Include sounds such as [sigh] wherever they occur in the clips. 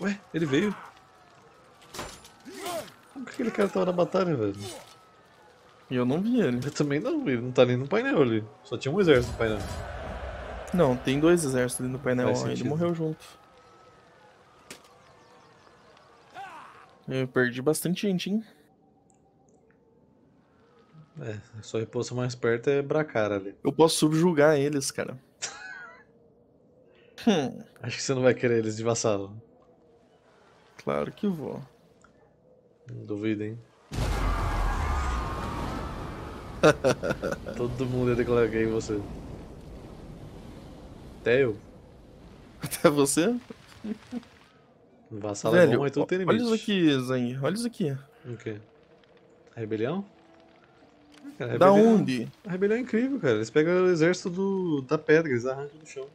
Ué, ele veio. Como que aquele cara tava na batalha, velho? E eu não vi ele. Eu também não, ele não tá nem no painel ali. Só tinha um exército no painel. Não, tem dois exércitos ali no painel. Ó, Ele morreu junto. Eu perdi bastante gente, hein? É, só reposto mais perto é Bracara ali. Eu posso subjugar eles, cara. [laughs] Hum, Acho que você não vai querer eles de vassalo. Claro que vou. Não duvido, hein? [laughs] Todo mundo ia declarar gay em você. Até eu. Até você? Vassalo é bom, Velho, mas tudo tem ó- limite. olha isso aqui, Zang. Olha isso aqui. O quê? A rebelião? Cara, a Da rebelião- onde? A rebelião é incrível, cara. Eles pegam o exército do, da pedra, eles arrancam do chão.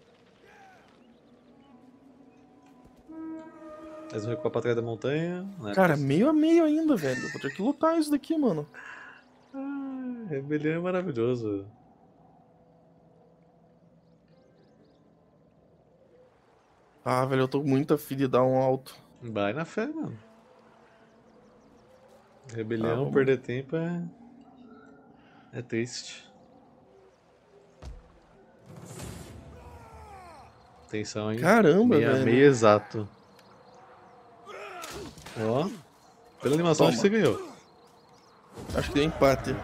Eles vão recuar pra trás da montanha. né? Cara, meio a meio ainda, velho. Vou ter que lutar isso daqui, mano. Ah, rebelião é maravilhoso. Ah, velho, eu tô muito afim de dar um alto. Vai na fé, mano. Ah, Rebelião, vamos. perder tempo é. É triste. Atenção, hein? Caramba, meia, velho. meia exato. Ó. Pela animação, acho que você ganhou. Acho que deu empate.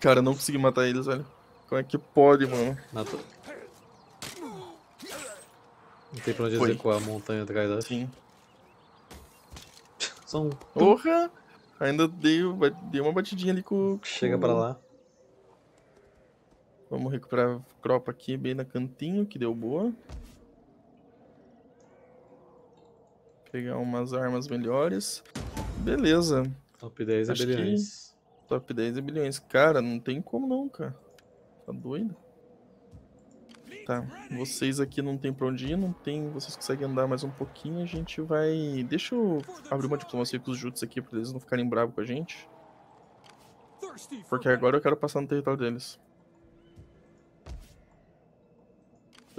Cara, eu não consegui matar eles, velho. Como é que pode, mano? Matou. Não tem pra onde Foi. execuar a montanha atrás, acho. Sim. Só um. Porra! Ainda dei, dei uma batidinha ali com. com- Chega pra lá. Vamos recuperar a cropa aqui bem na cantinho, que deu boa. Pegar umas armas melhores. Beleza. Top 10 Acho que- rebeliões. Top 10 é bilhões. Cara, não tem como não, cara. Tá doido? Tá, vocês aqui não tem pra onde ir, não tem. Vocês conseguem andar mais um pouquinho, a gente vai. Deixa eu abrir uma diplomacia com os Juts aqui pra eles não ficarem bravos com a gente. Porque agora eu quero passar no território deles.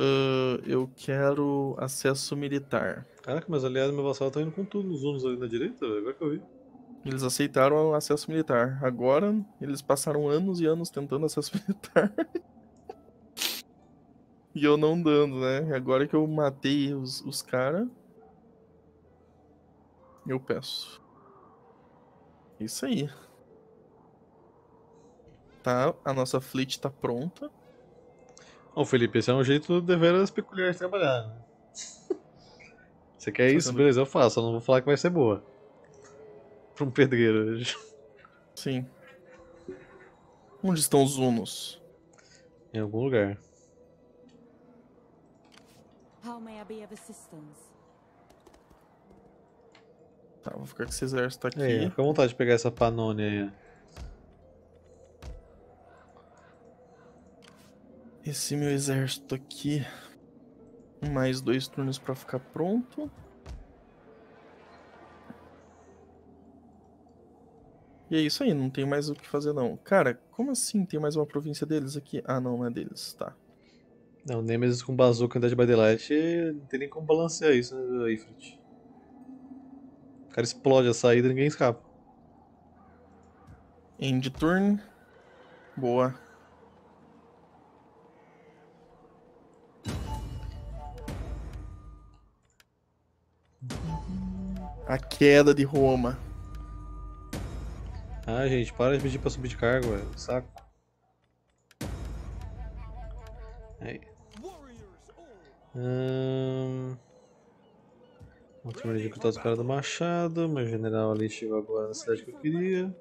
Ah, eu quero acesso militar. Caraca, meus aliados e meu vassalo estão indo com tudo nos unos ali na direita, velho. Agora que eu vi. Eles aceitaram o acesso militar. Agora, eles passaram anos e anos tentando acesso [laughs] militar. e eu não dando, né? Agora que eu matei os, os caras. Eu peço. Isso aí. Tá, a nossa fleet tá pronta. Ó, Felipe, esse é um jeito deveras peculiar de trabalhar, né? [laughs] Você quer isso? Beleza, eu faço. Eu não vou falar que vai ser boa. [laughs] Pra um pedreiro. Sim. Onde estão os Unos? Em algum lugar. How may I be of assistance? Tá, vou ficar com esse exército aqui. Aí, fica à vontade de pegar essa Panone aí. Esse meu exército aqui. Mais dois turnos pra ficar pronto. E é isso aí, não tem mais o que fazer não. Cara, como assim tem mais uma província deles aqui? Ah, não, não é deles, tá. Não, Nemesis com bazooka e Dead by Daylight não tem nem como balancear isso, né, Ifrit? O cara explode a saída e ninguém escapa. End turn. Boa. A queda de Roma. Ah, gente, para de pedir pra subir de cargo, velho. Saco. Aí. Hum... Terminar de recrutar os caras do Machado. Meu general ali chegou agora na cidade que eu queria.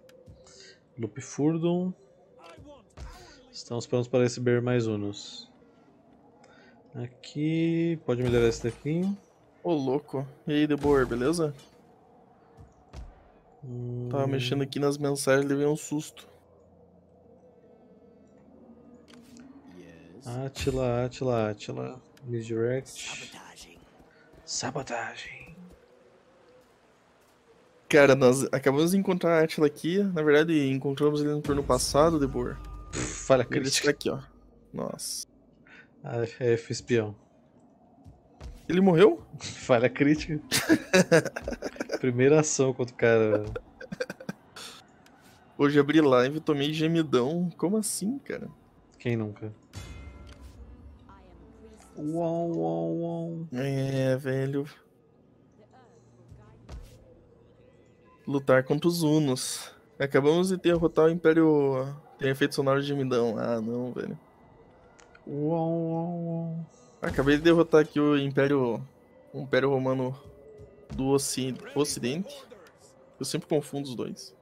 Lupe Furdon. Estamos prontos para receber mais unos. Aqui. Pode melhorar esse daqui. Ô, louco. E aí, Debor, beleza? Hum, Tava mexendo aqui nas mensagens, levei um susto. Atila, Atila, Atila. Misdirect. Sabotagem. Cara, nós acabamos de encontrar a Atila aqui. Na verdade, encontramos ele no turno passado, Debor. Falha Ele está crítica. aqui, ó. Nossa. Ah, é F espião. Ele morreu? [laughs] Falha crítica. [laughs] Primeira ação contra o cara. Hoje abri live e tomei gemidão. Como assim, cara? Quem nunca? Uau, uau, uau. É, velho. Lutar contra os Unos. Acabamos de derrotar o Império. Tem efeito sonoro de gemidão. Ah, não, velho. Uau, uau, uau. Acabei de derrotar aqui o Império. O Império Romano do Oci- Ocidente. Eu sempre confundo os dois.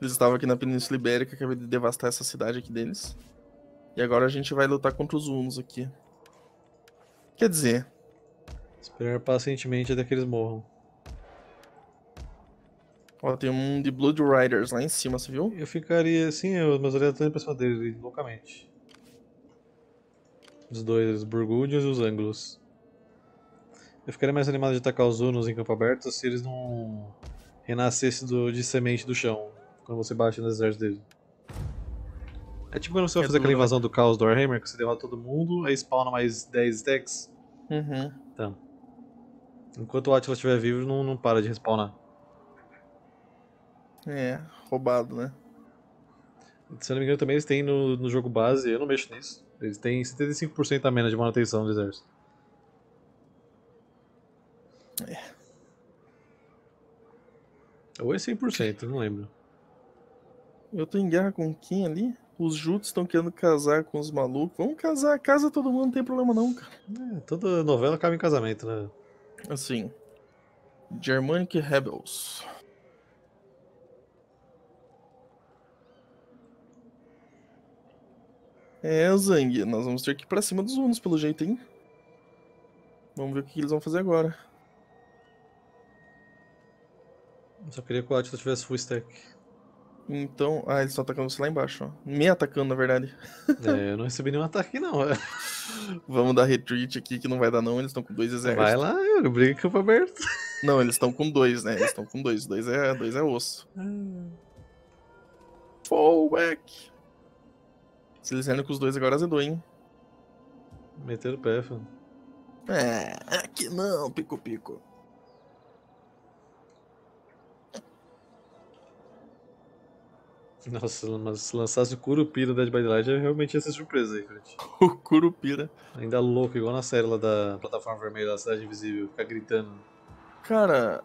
Eles estavam aqui na Península Ibérica, acabei de devastar essa cidade aqui deles. E agora a gente vai lutar contra os Hunos aqui. Quer dizer, Esperar pacientemente até que eles morram. ó, tem um de Blood Riders lá em cima, você viu? Eu ficaria assim, eu, meus olhares estão em cima deles, loucamente. Os dois, os Burgundios e os Anglos. Eu ficaria mais animado de atacar os Hunos em campo aberto se eles não renascessem do, de semente do chão, quando você bate no exército dele. É tipo quando você vai É fazer aquela invasão do caos do Warhammer, que você derrota todo mundo, aí spawna mais 10 stacks. Uhum. Então. Enquanto o Atlas estiver vivo, não, não para de respawnar. É, roubado, né? Se eu não me engano, também eles têm no, no jogo base, eu não mexo nisso. Eles têm 75% a menos de manutenção do exército. Ou é 100%, não lembro. Eu tô em guerra com quem ali? Os Jutos estão querendo casar com os malucos. Vamos casar, casa todo mundo, não tem problema não, cara. É, toda novela acaba em casamento, né? Assim. Germanic Rebels. É, Zang, nós vamos ter que ir pra cima dos Hunos, pelo jeito, hein? Vamos ver o que eles vão fazer agora. Eu só queria que o Atlas tivesse full stack. Então. Ah, eles estão atacando você lá embaixo, ó. Me atacando, na verdade. É, eu não recebi nenhum ataque, não. é. [laughs] Vamos dar retreat aqui, que não vai dar, não. Eles estão com dois exércitos. Vai lá, eu briga em campo aberto. Não, eles [laughs] estão com dois, né? Eles estão com dois. Dois é, dois é osso. Fall back. Se eles vierem com os dois agora, azedou, hein? Meteram o pé, filho. É, aqui não, pico-pico. Nossa, mas se lançasse o Curupira no Dead by Daylight, eu realmente ia ser surpresa aí, Fred. [laughs] O Curupira. Ainda louco, igual na série lá da plataforma vermelha da Cidade Invisível, ficar gritando. Cara,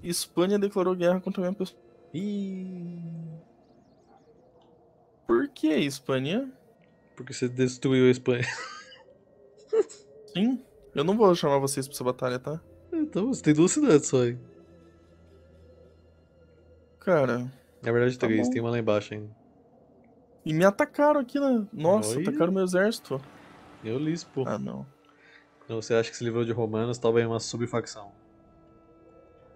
Espanha declarou guerra contra a minha pessoa. Ih, Por que Espanha? porque você destruiu a Espanha. [laughs] Sim. Eu não vou chamar vocês pra essa batalha, tá? Então, você tem duas cidades só aí. Cara. Na verdade, Tá três, bom. tem uma lá embaixo ainda. E me atacaram aqui, né? Nossa, Oi? atacaram meu exército. Eu li isso, pô. Ah, não. Quando você acha que se livrou de romanos, talvez uma subfacção.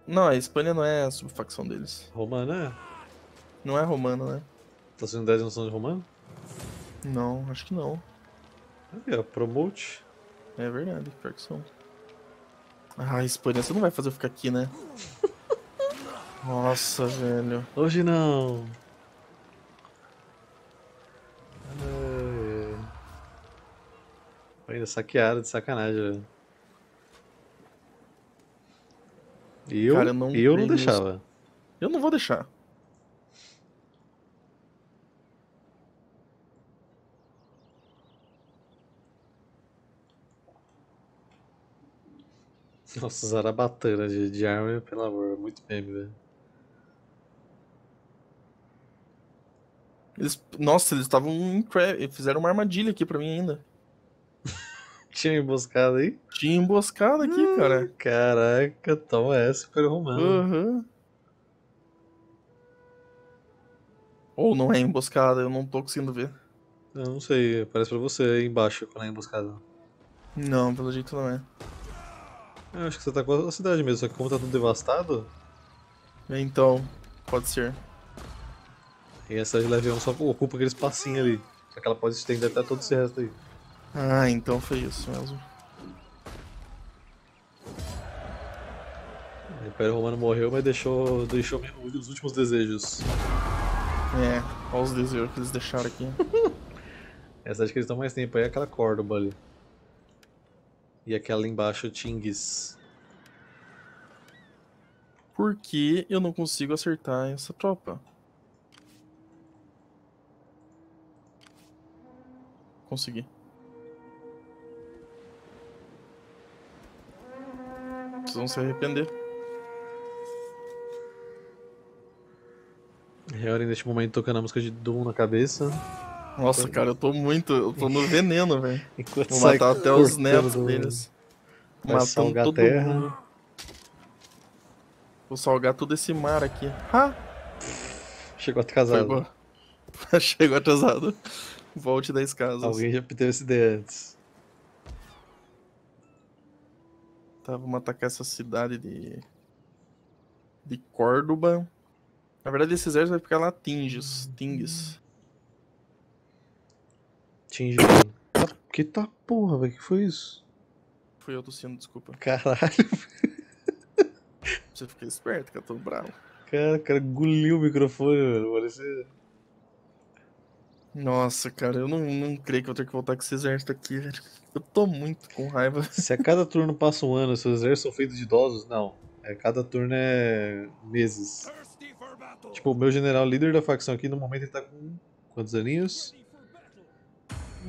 Não, a Espanha não é a subfacção deles. Romana é? Não é romana, né? Tá sendo 10 não são de romano? Não, acho que não. Aí, ó, promote. É verdade, pior que são. Ah, Espanha, você não vai fazer eu ficar aqui, né? [laughs] Nossa, velho. Hoje não. Ai, ai. Ainda saquearam de sacanagem, velho. Eu, Cara, eu não eu não deixava. Eu não vou deixar. Nossa, zarabatana de, de arma, pelo amor, é muito meme, velho. Eles, nossa, eles estavam em fizeram uma armadilha aqui pra mim ainda. [laughs] Tinha emboscada aí? Tinha emboscada aqui, cara. Caraca, toma essa, Império Romano. Aham. Ou não é emboscada, eu não tô conseguindo ver. Eu não sei, aparece pra você aí embaixo quando é emboscada. Não, pelo jeito não é. Eu acho que você tá com a cidade mesmo, só que como tá tudo devastado, Então, pode ser. e a cidade de Levião só ocupa aquele espacinho ali. Só que ela pode estender até todo esse resto aí. Ah, então foi isso mesmo. O Império Romano morreu, mas deixou, deixou os últimos desejos. É, olha os desejos que eles deixaram aqui. [laughs] Essa cidade que eles estão mais tempo aí é aquela Córdoba ali. E aquela embaixo, Tingis. Por que eu não consigo acertar essa tropa? Consegui. Vocês vão se arrepender. Reori neste momento tocando a música de Doom na cabeça. Nossa, cara, eu tô muito. Eu tô no veneno, velho. [laughs] Vou matar até os netos deles. Matando todo terra. mundo. Vou salgar todo esse mar aqui. Ha! Chegou atrasado. boa. [laughs] Chegou atrasado. Volte 10 casas. Alguém já teve essa ideia antes. Tá, vamos atacar essa cidade de. De Córdoba. Na verdade, esse exército vai ficar lá Tinges. Tinges. Tinge bem. Tá- Que tá porra, velho? Que foi isso? Fui eu tossindo, desculpa. Caralho, Você fica esperto, que eu tô bravo. cara, o cara engoliu o microfone, velho. Parecia. Nossa, cara, eu não, não creio que eu vou ter que voltar com esse exército aqui, velho. Eu tô muito com raiva. Se a cada turno passa um ano, seus exércitos são feitos de idosos? Não. É, cada turno é meses. Tipo, o meu general líder da facção aqui, no momento, ele tá com quantos aninhos?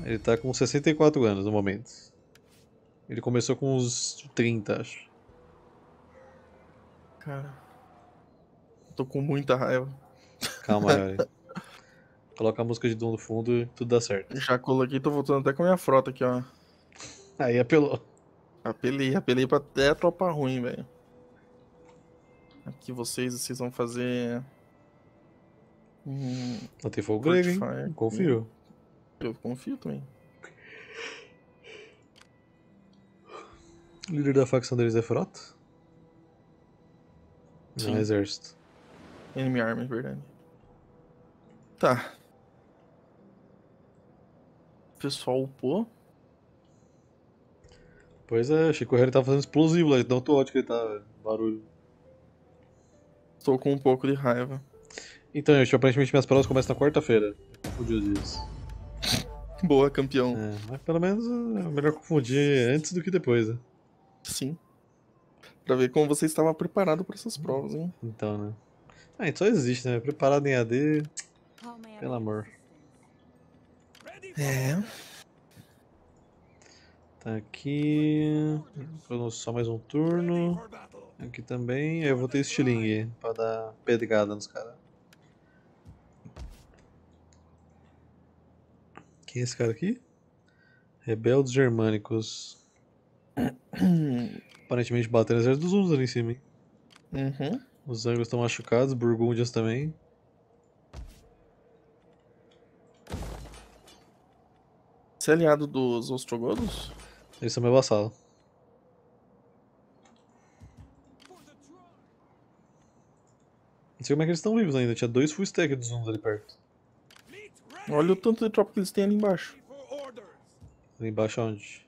Ele tá com 64 anos no momento. Ele começou com uns 30, acho. Cara. Tô com muita raiva. Calma, [laughs] velho. Coloca a música de Doom no fundo e tudo dá certo. Já coloquei, tô voltando até com a minha frota aqui, ó. Aí apelou. Apelei, apelei pra até tropa ruim, velho. Aqui vocês, vocês vão fazer. Hum, Não tem fogo grego, hein? Confio. Eu confio também. O líder da facção deles é frota? Não, Sim. é exército. Enemy Army, verdade. Tá. O pessoal upou. Pois é, Chico Herrera tá fazendo explosivo lá, então tô ótimo que ele tá. Barulho. Tô com um pouco de raiva. Então, gente, aparentemente minhas provas começam na quarta-feira. Confundi os dias. [laughs] Boa, campeão. É, mas pelo menos é melhor confundir antes do que depois, né? Sim. Pra ver como você estava preparado para essas provas, hein? Então, né? Ah, só existe, né? Preparado em AD, pelo amor. É. Tá aqui. Só mais um turno. Aqui também. Eu vou ter estilingue pra dar pedrada nos caras. Quem é esse cara aqui? Rebeldes Germânicos. Aparentemente batendo exército dos Hunos ali em cima, hein? Uhum. Os Anglos estão machucados, Burgundias também. Você é aliado dos Ostrogodos? Eles são meu vassalo. Não sei como é que eles estão vivos ainda. Tinha dois full stack dos Hunos ali perto. Olha o tanto de tropa que eles têm ali embaixo. Ali embaixo onde?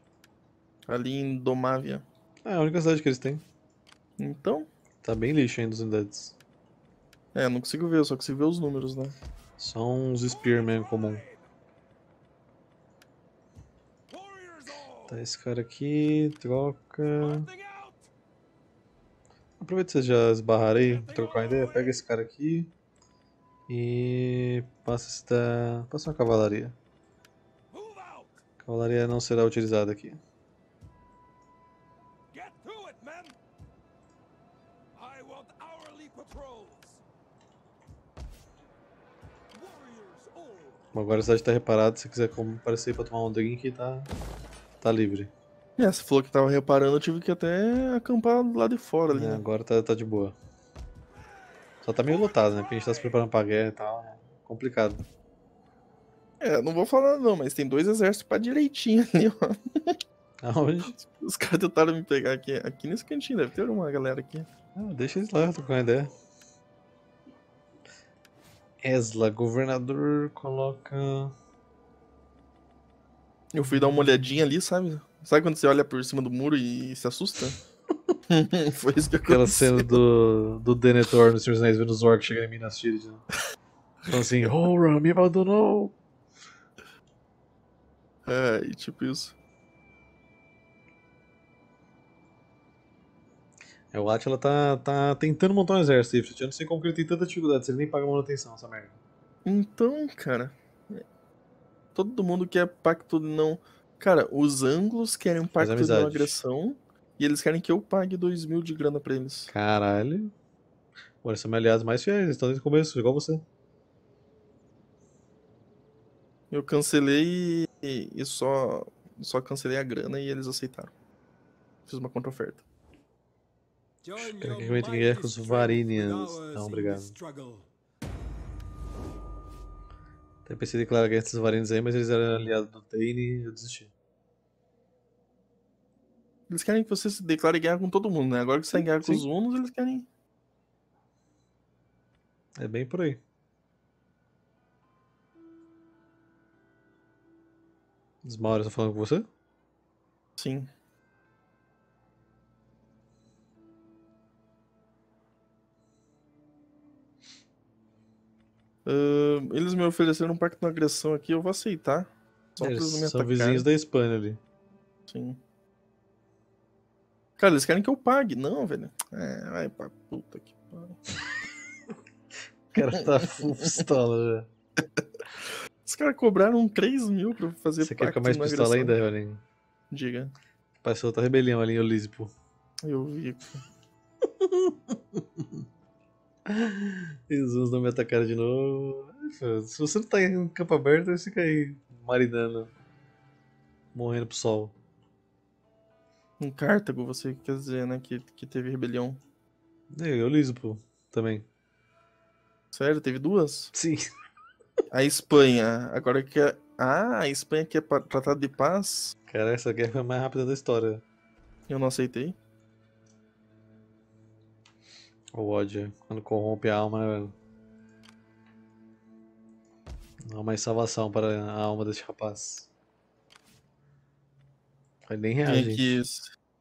Ali em Domávia. Ah, é a única cidade que eles têm. Então, Tá bem lixo ainda os undeads. é, não consigo ver, só consigo ver os números, né? Só uns Spearman comum. Tá, esse cara aqui, troca. Aproveita que vocês já esbarraram aí, trocar uma ideia. Pega esse cara aqui e passa esta. Passa uma cavalaria. Cavalaria não será utilizada aqui. Get to it, men! I want hourly patrols. Warriors all. Bom, agora a cidade tá reparada, se quiser aparecer pra tomar um drink, tá, tá livre. É, você falou que tava reparando, eu tive que até acampar lá de fora ali. É, né? agora tá, tá de boa. Só tá meio lotado, né? Porque a gente tá se preparando pra guerra e tal. É complicado. É, não vou falar não, mas tem dois exércitos pra direitinho ali, ó. [laughs] Aonde? Os caras tentaram me pegar aqui. Aqui nesse cantinho, deve ter uma galera aqui. Ah, deixa eles lá, trocar uma ideia. Esla, governador, coloca. Eu fui dar uma olhadinha ali, sabe? Sabe quando você olha por cima do muro e se assusta? [laughs] Foi isso que Aquela aconteceu. cena do, do Denethor no Senhor dos Anéis vendo os orcs chegando em Minas Tirith. Né? Falando assim, Horan, me abandonou! É, e tipo isso. É, o Atila tá, tá tentando montar um exército, Ifrit. Eu não sei como que ele tem tanta dificuldade, se ele nem paga manutenção, essa merda. Então, cara. Todo mundo quer pacto de não. Cara, os anglos querem um pacto de não agressão. E eles querem que eu pague 2 mil de grana pra eles. Caralho. Olha, são meus aliados mais fiéis, eles estão desde o começo, igual você. Eu cancelei e, e só, só cancelei a grana e eles aceitaram. Fiz uma contra-oferta. Mighty guerra com os Varinians. Não, obrigado. Até pensei em declarar guerra desses Varinians aí, mas eles eram aliados do Dane e eu desisti. Eles querem que você se declare guerra com todo mundo, né? Agora que você tá em guerra com sim. os hunos, eles querem. É bem por aí. Os Mauro estão falando com você? Sim. Ahn, eles me ofereceram um pacto de agressão aqui, eu vou aceitar. Só pra Eles não me são vizinhos da Espanha ali. Sim. Cara, eles querem que eu pague. Não, velho. É, vai pra puta que pariu. O cara tá full pistola já. Os caras cobraram 3 mil pra fazer Você quer ficar mais pistola ainda, Evelyn? Diga. Parece outra rebelião ali em Olispo. Eu vi. [laughs] Jesus não me atacaram de novo. Se você não tá em campo aberto, você fica aí marinando. Morrendo pro sol. Em Cartago, você quer dizer, né? Que, que teve rebelião. E Olispo também. Sério, teve duas? Sim. [laughs] A Espanha, agora que é. Ah, a Espanha quer pa- tratado de paz? Cara, essa guerra foi a mais rápida da história. Eu não aceitei. O ódio, quando corrompe a alma, velho? Não há mais salvação para a alma deste rapaz. Vai nem Vem reagir. aqui,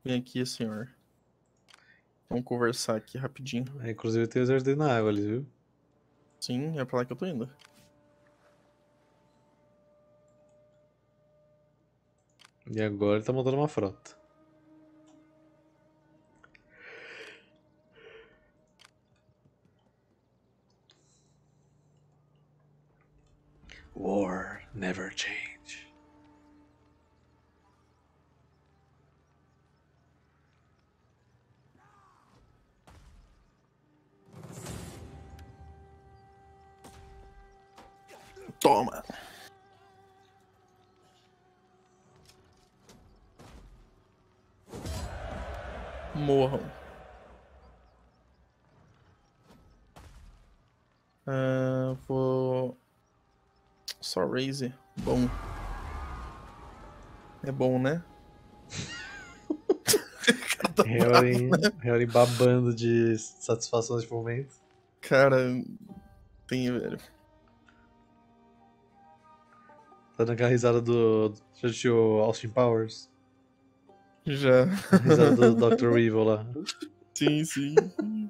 vem aqui, senhor. Vamos conversar aqui rapidinho. É, inclusive tem o exército na água ali, viu? Sim, é pra lá que eu tô indo. E agora ele tá montando uma frota. War never change. Toma! Morram. Ah, vou. Só raise. Bom. É bom, né? [laughs] [laughs] Harry, Harry babando de satisfação nesse momento. Cara, tem, velho. Dando aquela risada do. Já assistiu Austin Powers? Já. A risada do Dr. [laughs] Evil lá. Sim, sim.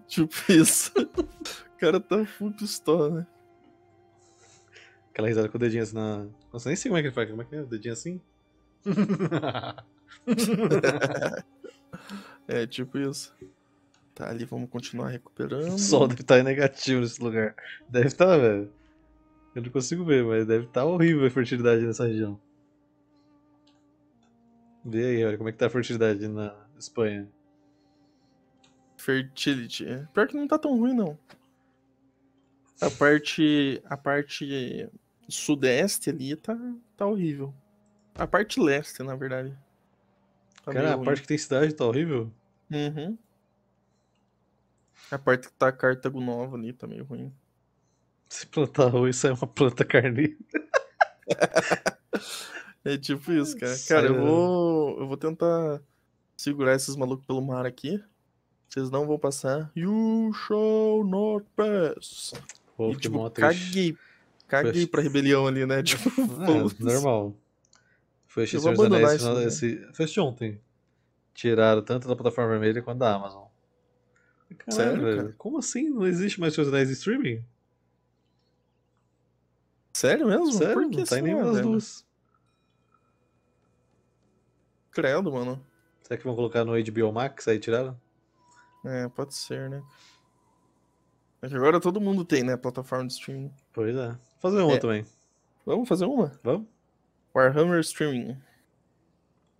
tipo isso. O cara tá full pistola, né? Aquela risada com o dedinho assim na. Nossa, nem sei como é que ele faz. Como é que é? O dedinho assim? [laughs] É, tipo isso. Tá, ali vamos continuar recuperando. O sol deve estar negativo nesse lugar. Deve estar, velho. Eu não consigo ver, mas deve estar horrível a fertilidade nessa região. Vê aí, olha como é que tá a fertilidade na Espanha. Fertility. Pior que não tá tão ruim, não. A parte. A parte sudeste ali tá, tá horrível. A parte leste, na verdade. Tá Cara, a ruim. parte que tem cidade tá horrível. Uhum. A parte que tá Cartago Nova ali tá meio ruim. Se plantar arroz, sai uma planta carnívora. É tipo isso, cara. Cara, eu da- vou. Eu vou tentar segurar esses malucos pelo mar aqui. Vocês não vão passar. You shall not pass. Pô, e, tipo, caguei. Caguei Foi- pra rebelião ali, né? [laughs] Tipo, Ah, foda-se. normal. Foi assistir Senhor dos Anéis abandonar final- isso, esse... Foi assistir ontem. Tiraram tanto da plataforma vermelha quanto da Amazon. Caralho, Sério, velho. cara? Como assim? Não existe mais Senhor dos Anéis em streaming? Sério mesmo? Sério? Por que não tá em nenhuma das duas. Credo, mano. Será que vão colocar no HBO Max aí tiraram? É, pode ser, né? É que agora todo mundo tem, né? Plataforma de streaming. Pois é. Vou fazer uma É. também. Vamos fazer uma? Vamos? Warhammer Streaming.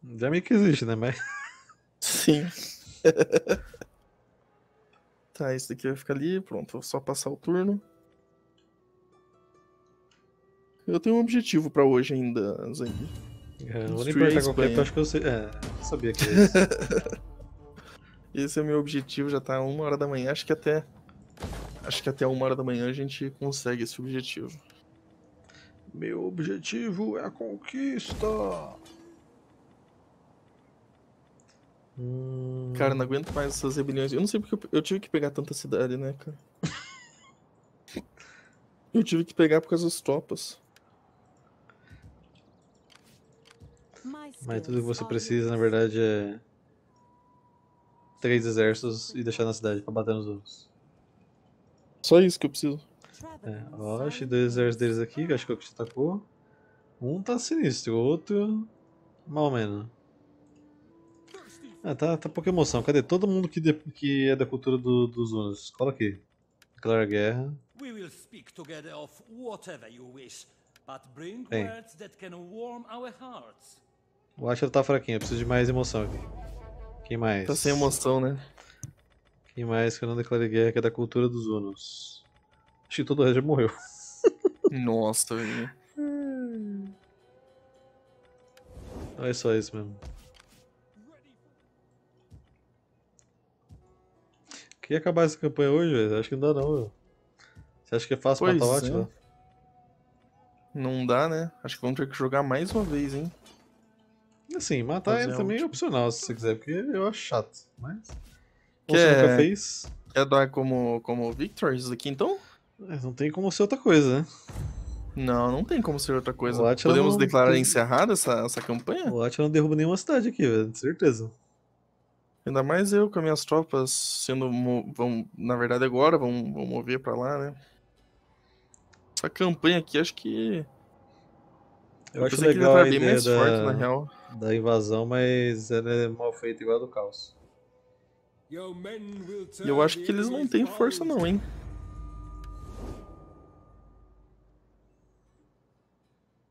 Já meio que existe, né? Mas. [laughs] Sim. [laughs] tá, esse daqui vai ficar ali. Pronto, vou só passar o turno. Eu tenho um objetivo pra hoje ainda, Zang. Não vou nem perguntar porque eu acho que eu sei. É, eu sabia que [laughs] era isso. Esse é o meu objetivo, já tá uma hora da manhã. Acho que até. Acho que até uma hora da manhã a gente consegue esse objetivo. Meu objetivo é a conquista. Hum, Cara, não aguento mais essas rebeliões. Eu não sei porque eu, eu tive que pegar tanta cidade, né, cara? [laughs] Eu tive que pegar por causa das tropas. Mas tudo que você precisa, na verdade, é. Três exércitos e deixar na cidade pra bater nos outros. Só isso que eu preciso. É, ó, achei dois exércitos deles aqui, que acho que é o que te atacou. Um tá sinistro, o outro. mal ou menos. Ah, tá, tá pouca emoção. Cadê todo mundo que, de- que é da cultura do- dos Unos? Cola aqui. Declara guerra. We will speak together of whatever you wish, but bring Hey. words that can warm our hearts. O Atila tá fraquinho, eu preciso de mais emoção aqui. Quem mais? Tá sem emoção, né? Quem mais que eu não declarei guerra que é da cultura dos Unos? Acho que todo o resto já morreu. [laughs] Nossa, velho. Não é só isso mesmo. Queria acabar essa campanha hoje, velho. Acho que não dá não, velho. Você acha que é fácil Pois matar o é. Atila? Não dá, né? Acho que vamos ter que jogar mais uma vez, hein? Assim, matar Fazer ele a também é última. opcional, se você quiser, porque eu acho chato. Mas. Que você nunca é- fez, Quer dar como, como Victor isso daqui, então? é, não tem como ser outra coisa, né? Não, não tem como ser outra coisa. Podemos não declarar encerrada essa, essa campanha? O Atila não derruba nenhuma cidade aqui, velho, de certeza. Ainda mais eu com as minhas tropas sendo. Vão, na verdade, agora vão, vão mover pra lá, né? Essa campanha aqui, acho que. Eu acho pensei que ele legal bem mais forte, na da, real. Da invasão, mas ela é mal feita igual a do caos. E eu acho que eles não têm força, não, hein?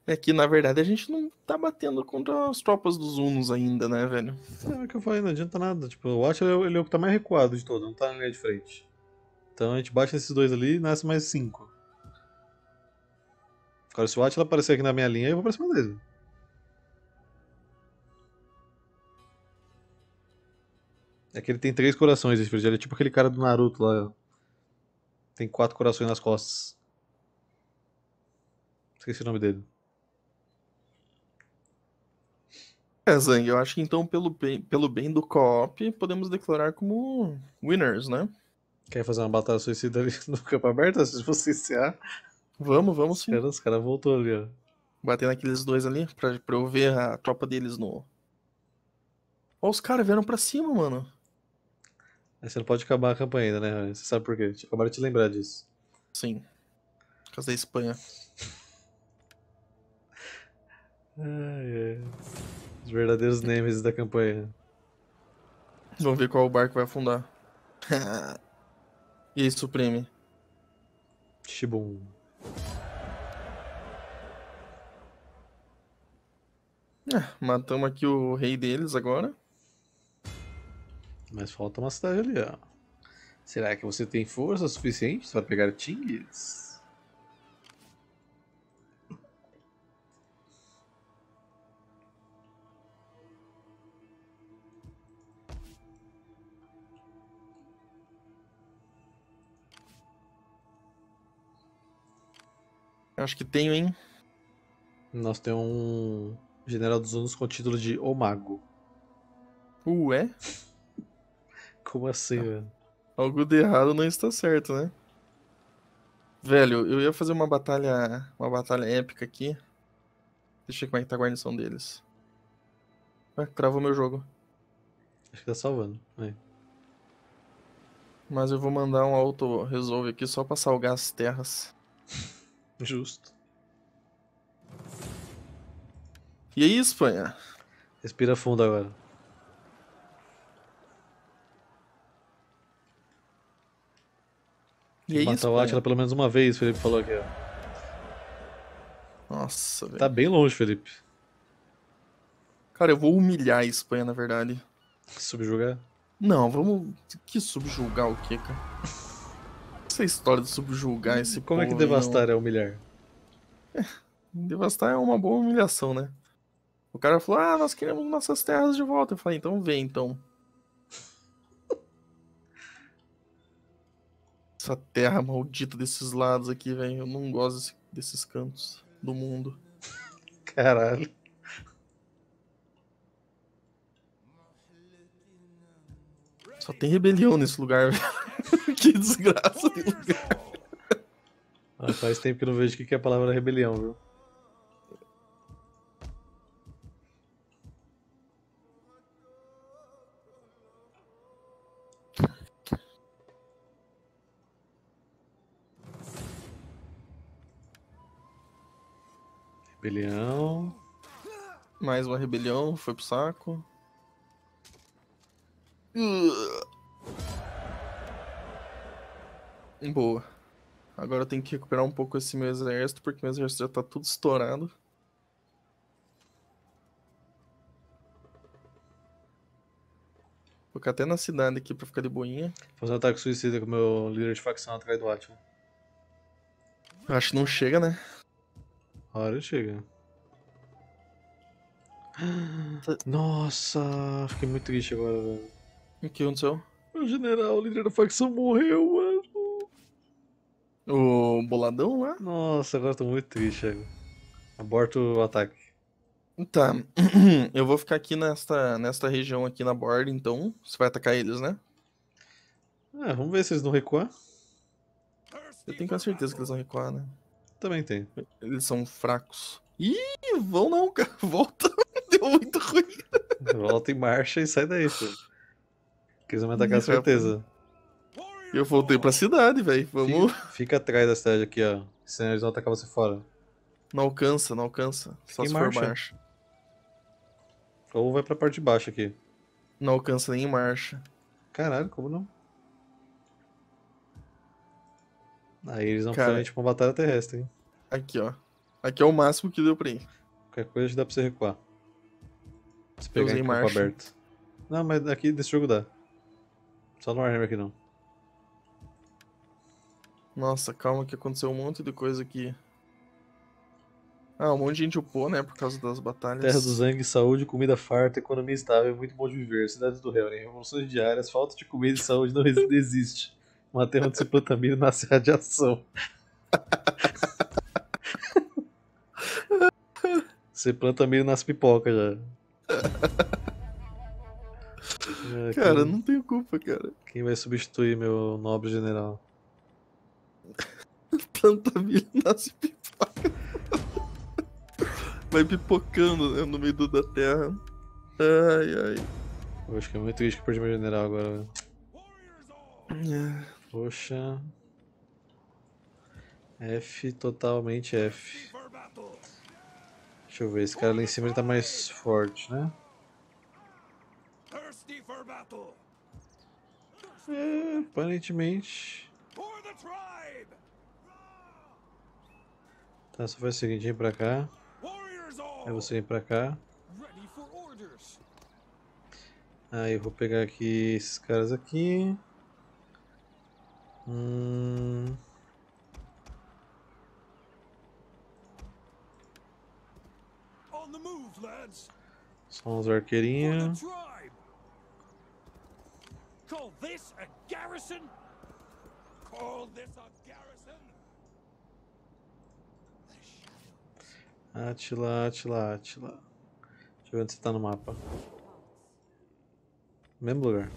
É que, na verdade, a gente não tá batendo contra as tropas dos Unos ainda, né, velho? É o que eu falei, não adianta nada. Tipo, o Atila ele é o- ele é o que tá mais recuado de todo, não tá na linha de frente. Então a gente bate nesses dois ali e nasce mais cinco. Agora se o Atila aparecer aqui na minha linha, eu vou pra cima dele. É que ele tem três corações, esse ele é tipo aquele cara do Naruto lá. Tem quatro corações nas costas. Esqueci o nome dele. É, Zang, eu acho que então, pelo bem, pelo bem do co-op, podemos declarar como winners, né? Quer fazer uma batalha suicida ali [laughs] no campo aberto? Se você iniciar. Vamos, vamos Os sim. os caras voltou ali, ó. Bater naqueles dois ali, pra, pra eu ver a tropa deles no. Ó, os caras vieram pra cima, mano. Aí você não pode acabar a campanha ainda, né? Você sabe por quê? Acabaram de te lembrar disso. Sim. Por causa da Espanha. Ai, ai. Os verdadeiros nemesis da campanha. Vamos ver qual barco vai afundar. [laughs] e aí, Supreme? Shibum. Ah, matamos aqui o rei deles agora. Mas falta uma cidade ali, ó. Será que você tem força suficiente para pegar Tingis? Acho que tenho, hein? Nós temos um general dos Unos com o título de O Mago. Ué? Como assim, velho? Algo de errado não está certo, né? Velho, eu ia fazer uma batalha. Uma batalha épica aqui. Deixa eu ver como é que tá a guarnição deles. Ué, travou meu jogo. Acho que tá salvando. Mas eu vou mandar um auto resolve aqui só pra salgar as terras. [laughs] Justo. E aí, Espanha? Respira fundo agora. E é Matar isso, o. Atila pelo menos uma vez, o Felipe falou aqui, ó. Nossa, velho. Tá bem longe, Felipe. Cara, eu vou humilhar a Espanha, na verdade. Subjugar. Não, vamos. Que subjulgar o quê, cara? Essa história de subjulgar esse Como é que aí, não- devastar é humilhar? Devastar é uma boa humilhação, né? O cara falou, ah, nós queremos nossas terras de volta. Eu falei, então vem, então. Essa terra maldita desses lados aqui, velho. Eu não gosto desse- desses cantos do mundo. Caralho. Só tem rebelião nesse lugar, velho. [laughs] que desgraça de lugar. Ah, faz tempo que eu não vejo o que que é a palavra rebelião, viu? Rebelião. Mais uma rebelião, foi pro saco. Boa. Agora eu tenho que recuperar um pouco esse meu exército, porque meu exército já tá tudo estourado. Vou ficar até na cidade aqui pra ficar de boinha. Fazer um ataque suicida com o meu líder de facção atrás do. Eu Acho que não chega, né? A hora chega. [gasps] Nossa, fiquei muito triste agora, velho. O que aconteceu? O general, o líder da facção, morreu, mano. O boladão lá? Nossa, agora eu tô muito triste, Thiago. Aborta o ataque. Tá. [clears throat] Eu vou ficar aqui nesta, nesta região aqui na borda, então. Você vai atacar eles, né? Ah, vamos ver se eles não recuar. Eu tenho quase certeza que eles vão recuar, né? Também tem. Eles são fracos. Ih, vão não, cara. [laughs] Volta. Deu muito ruim. Volta em marcha e sai daí, filho. Vão me atacar certeza. Eu voltei pra cidade, velho. Vamos. Fica, fica atrás da cidade aqui, ó. Senão eles vão atacar você fora. Não alcança, não alcança. Só em se marcha. for marcha. Ou vai pra parte de baixo aqui. Não alcança nem em marcha. Caralho, como não? Aí eles vão Cara. frente pra uma batalha terrestre, hein? Aqui, ó. Aqui é o máximo que deu pra ir. Qualquer coisa dá pra você recuar. Se pegar em campo marcha. aberto. Não, mas aqui desse jogo dá. Só no Warhammer aqui não. Nossa, calma que aconteceu um monte de coisa aqui. Ah, um monte de gente upou, né? Por causa das batalhas. Terra do Zang, saúde, comida farta, economia estável, muito bom de viver. Cidades do Hellring, revoluções diárias, falta de comida e saúde não exi- [laughs] existe. Planta milho nasce radiação. Você planta milho nasce pipoca já. É, Cara, quem, não tenho culpa, cara. quem vai substituir meu nobre general? [laughs] Planta milho nasce pipoca. Vai pipocando né, no meio da terra. Ai, ai. Eu acho que é muito triste perdi meu general agora. velho. É. Poxa. F, totalmente F. Deixa eu ver, esse cara lá em cima ele tá mais forte, né? Thirsty for battle. É, aparentemente. Tá, só faz o seguinte, vem pra cá. Aí você vem pra cá. Aí eu vou pegar aqui esses caras aqui. Hum... São os arqueirinhos. Call this a garrison? Call this a garrison. Atila, Atila, Atila. Deixa eu ver onde você tá no mapa. Mesmo lugar.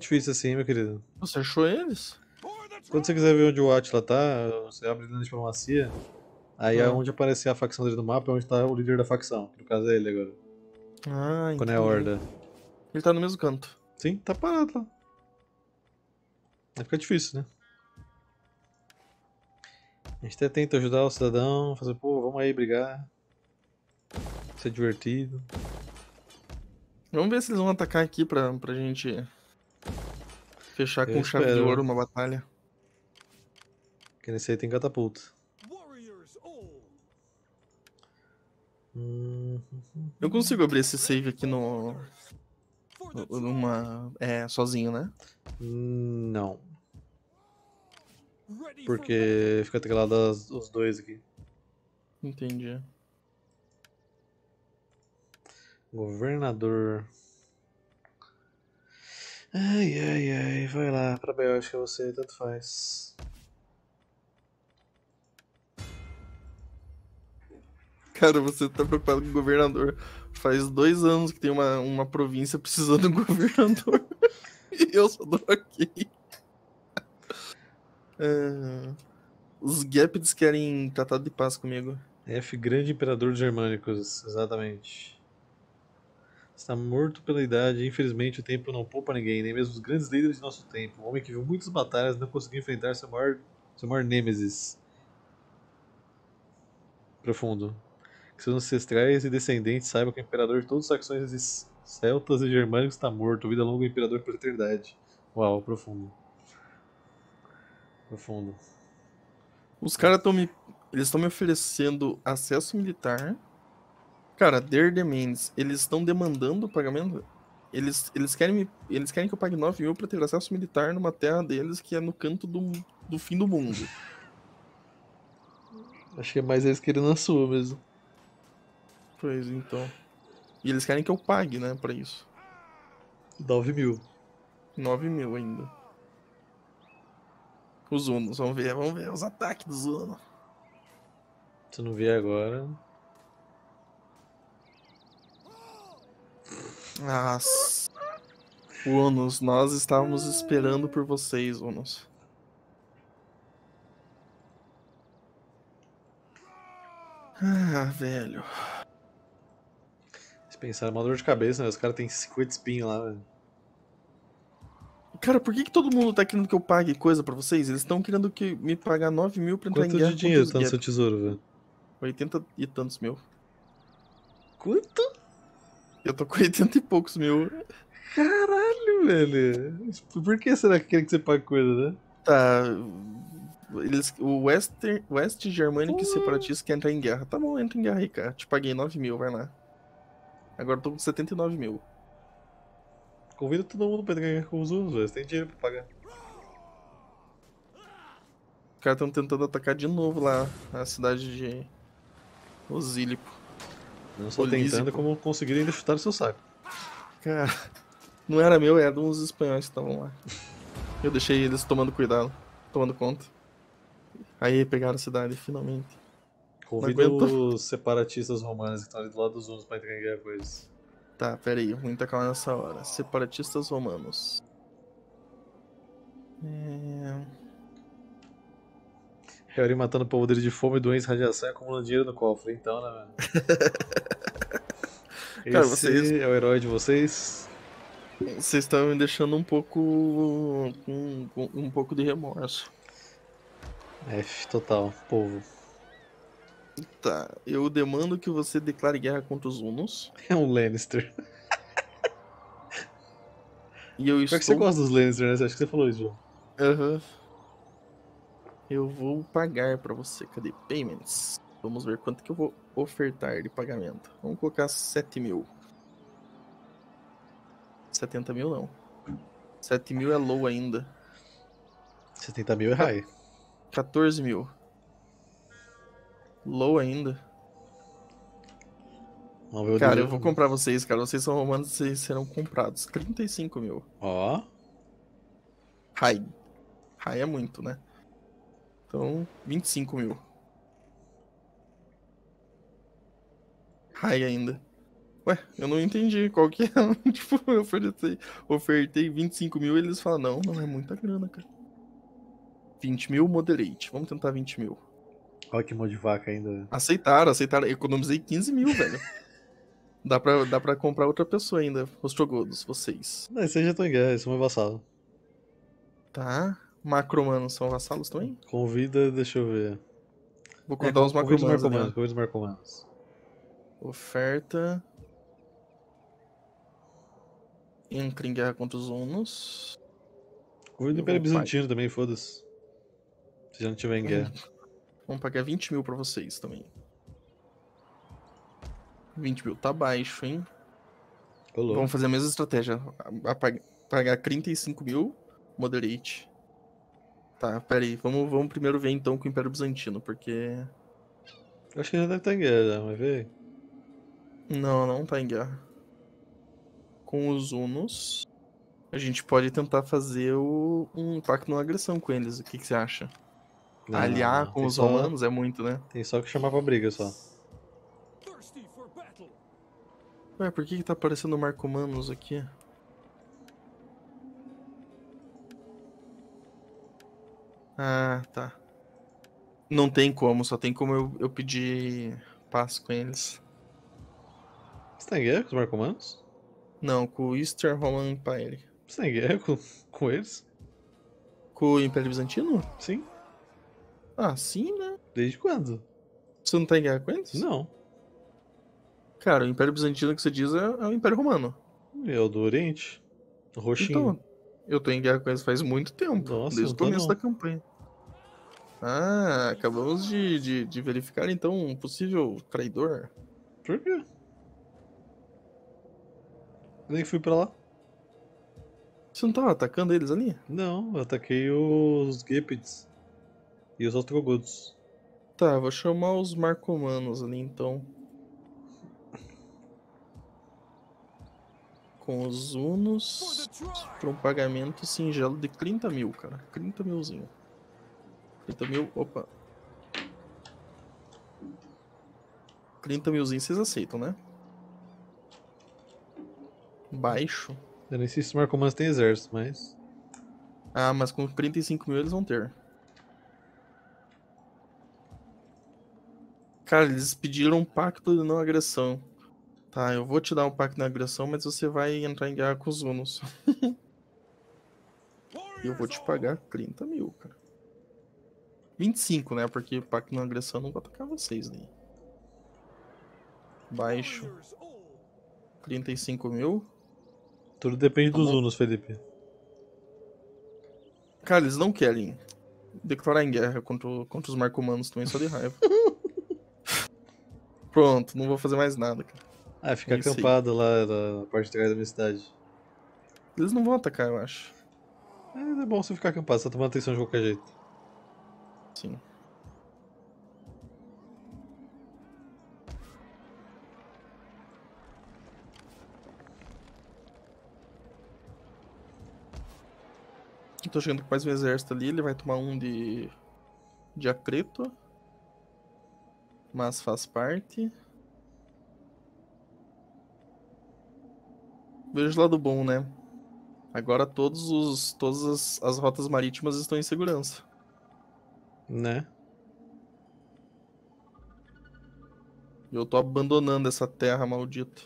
É difícil assim, meu querido. Você achou eles? Quando você quiser ver onde o Atila tá, você abre na diplomacia. Aí é Ah. onde aparecer a facção dele no mapa é onde tá o líder da facção. que No caso é ele agora. Ah, Quando é a horda. Ele tá no mesmo canto. Sim, tá parado lá. Vai ficar difícil, né? A gente até tenta ajudar o cidadão, fazer, pô, vamos aí brigar. Ser divertido. Vamos ver se eles vão atacar aqui pra, pra gente Fechar Eu com chave de ouro uma batalha. Porque nesse aí tem catapulta. Eu consigo abrir esse save aqui no. Numa. É, sozinho, né? não. Porque fica teclado os dois aqui. Entendi. Governador. Ai, ai, ai. Vai lá, pra Bélgica você, tanto faz. Cara, você tá preocupado com o governador. Faz dois anos que tem uma, uma província precisando de um [laughs] governador. e eu só dou ok. É, Os Gepids querem tratado de paz comigo. F, grande imperador dos germânicos, exatamente. Está morto pela idade, infelizmente o tempo não poupa ninguém, nem mesmo os grandes líderes de nosso tempo. Um homem que viu muitas batalhas não conseguiu enfrentar seu maior, seu maior nêmesis. Profundo. Que seus ancestrais e descendentes saibam que o imperador de todos os saxões celtas e germânicos está morto. Vida longa imperador pela eternidade. Uau, profundo. Profundo. Os caras estão me. Eles estão me oferecendo acesso militar. Cara, Der Demands, eles estão demandando o pagamento. Eles, eles, querem me, eles querem que eu pague 9 mil pra ter acesso militar numa terra deles que é no canto do, do fim do mundo. Acho que é mais eles querendo a sua mesmo. Pois então. E eles querem que eu pague, né, pra isso. 9 mil. 9 mil ainda. Os Unos, vamos ver, vamos ver os ataques dos Unos. Se não vier agora. Nossa. Unos, nós estávamos esperando por vocês, Unos. Ah, velho. Se pensar, é uma dor de cabeça, né? Os caras têm 50 espinhos lá, velho. Cara, por que, que todo mundo tá querendo que eu pague coisa pra vocês? Eles estão querendo que me pagar 9 mil pra entrar Quanto em guerra de dinheiro tá no seu Gep. tesouro, velho? 80 e tantos mil. Quanto? Eu tô com 80 e poucos mil. Caralho, velho. Por que será que querem que você pague coisa, né? Tá. Eles, o Western, West Germanic Pô. separatista quer entrar em guerra. Tá bom, entra em guerra aí, cara. Te paguei 9 mil, vai lá. Agora eu tô com 79 mil. Convida todo mundo pra entrar com os usos, velho. Tem dinheiro pra pagar. Os caras estão tentando atacar de novo lá na cidade de Osílico. Não só Olísico. tentando, como conseguirem ainda chutar o seu saco. Cara, não era meu, era de uns espanhóis que estavam lá. Eu deixei eles tomando cuidado, tomando conta. Aí pegaram a cidade, finalmente. Convida aguento. os separatistas romanos que estão ali do lado dos usos pra com eles. Tá, pera aí, muita calma nessa hora. Separatistas romanos. É... Harry matando o povo dele de fome, doença, radiação e acumulando dinheiro no cofre. Então, né, velho? [laughs] Cara, Esse vocês- é o herói de vocês? Vocês estão me deixando um pouco. com, com um pouco de remorso. F, total, povo. Tá, eu demando que você declare guerra contra os Hunos. É um Lannister. E eu Pior que você estou. gosta dos Lannister, né? Você acha que você falou isso, João? Aham. Eu vou pagar pra você. Cadê? Payments. Vamos ver quanto que eu vou ofertar de pagamento. Vamos colocar 7 mil. 70 mil não. 7 mil é low ainda. 70 mil é high. 14 mil. Low ainda. Vamos Cara, eu vou comprar vocês, cara. Vocês são romanos, vocês serão comprados. 35 mil. Ó, High. High é muito, né? Então, 25 mil. High ainda. Ué, eu não entendi qual que é. [laughs] tipo, eu ofertei, ofertei 25 mil e eles falam, não, não é muita grana, cara. 20 mil, moderate. Vamos tentar 20 mil. olha que mão de vaca ainda. Aceitaram, aceitaram. Economizei 15 mil, velho. Dá pra, dá pra comprar outra pessoa ainda, os jogodos, vocês. Não, aí já estão em guerra, isso é meu vassalo. Tá? Macromanos são vassalos também? Convida, deixa eu ver. Vou É, contar os convida os macromanos. ali, marcomanos, convida os marcomanos. Oferta. Entra em guerra contra os Hunos. Convido o Império. Bizantino também, foda-se. Se já não tiver em guerra. [laughs] Vamos pagar 20 mil pra vocês também. 20 mil tá baixo, hein? Ô, louco. Vamos fazer a mesma estratégia. A- a- pag- Pagar 35 mil, moderate. Tá, pera aí. Vamos, vamos primeiro ver então com o Império Bizantino, porque... Acho que já deve estar em guerra já, mas vê. Não, não tá em guerra. Com os Hunos, a gente pode tentar fazer o, um pacto não agressão com eles. O que, que você acha? Não, Aliar não, com tem os só- romanos é muito, né? Tem só que chamar pra briga só. Thirsty for battle. Ué, por que, que tá aparecendo Marcomanos aqui? Ah, tá. Não tem como, só tem como eu, eu pedir paz com eles. Você tá em guerra com os marcomanos? Não, com o Eastern Roman Empire. Você tá em guerra com, com eles? Com o Império Bizantino? Sim. Ah, sim, né? Desde quando? Você não tá em guerra com eles? Não. Cara, o Império Bizantino que você diz é, é o Império Romano. É o do Oriente. Roxinho. Então, eu tô em guerra com eles faz muito tempo. Nossa, desde o tá começo não. da campanha. Ah, acabamos de, de, de verificar então um possível traidor. Por quê? Eu nem fui pra lá. Você não tava atacando eles ali? Não, eu ataquei os Gepids. E os Ostrogodos. Tá, vou chamar os Marcomanos ali então. Com os Unos. Pra um pagamento singelo de 30 mil, cara. 30 milzinho. 30 mil, opa. 30 milzinho vocês aceitam, né? Baixo. Eu nem sei se os Marcomanos têm exército, mas. Ah, mas com 35 mil eles vão ter. Cara, eles pediram um pacto de não agressão. Tá, eu vou te dar um pacto de não agressão, mas você vai entrar em guerra com os Unos. E [laughs] eu vou te pagar 30 mil, cara. 25, né? Porque o pacto de não agressão eu não vou atacar vocês daí. Baixo. 35 mil. Tudo depende dos Tá bom. Unos, Felipe. Cara, eles não querem declarar em guerra contra, contra os marcomanos também, só de raiva. [laughs] Pronto, não vou fazer mais nada, cara. Ah, ficar Isso aí. acampado lá na parte de trás da minha cidade. Eles não vão atacar, eu acho. É, é bom você ficar acampado, você tá tomando atenção de qualquer jeito. Sim. Eu tô chegando com mais um exército ali, ele vai tomar um de. de Acreto. Mas faz parte. Vejo o lado bom, né? Agora todos os. todas as, as rotas marítimas estão em segurança. Né? Eu tô abandonando essa terra maldita.